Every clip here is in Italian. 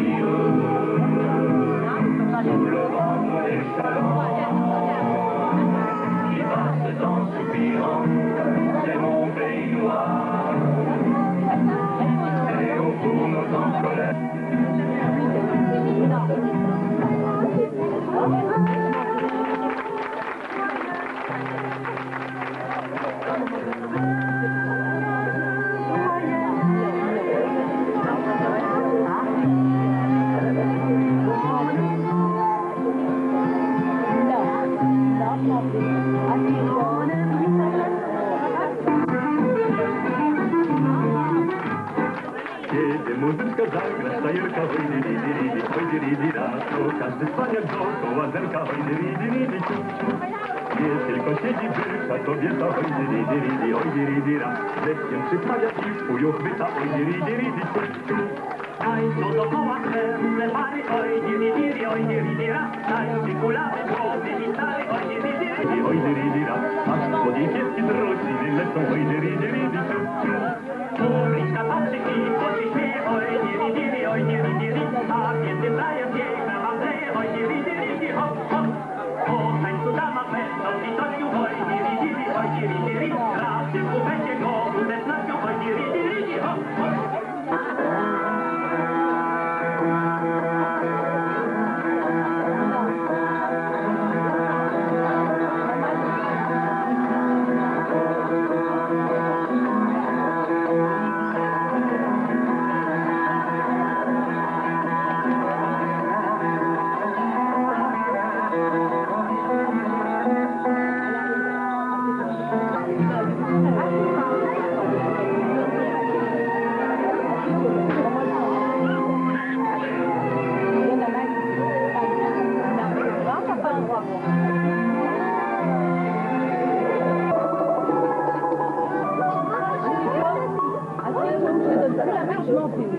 you. zerkałeś, ridi, ridi, ciu, ciu. Nie tylko siedzi byrka, to bieta, oj, ridi, ridi, oj, ridi, ra. Deskiem przysmawia i ujochwyta, oj, ridi, ridi, ciu, ciu. Tańczą dookoła kremle pary, oj, ridi, ridi, oj, ridi, ra. Tańczy kulawy, młody i stary, oj, ridi, ridi, oj, ridi, ra. Aż słodziej kiepski droci, lecą, oj, ridi, ridi, ciu, 我。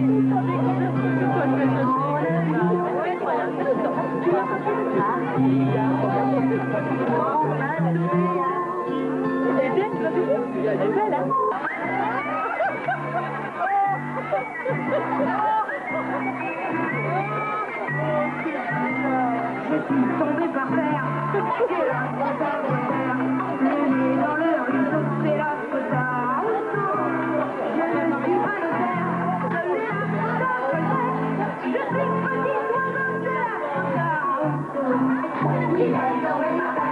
Je suis tombée par terre. Because the way my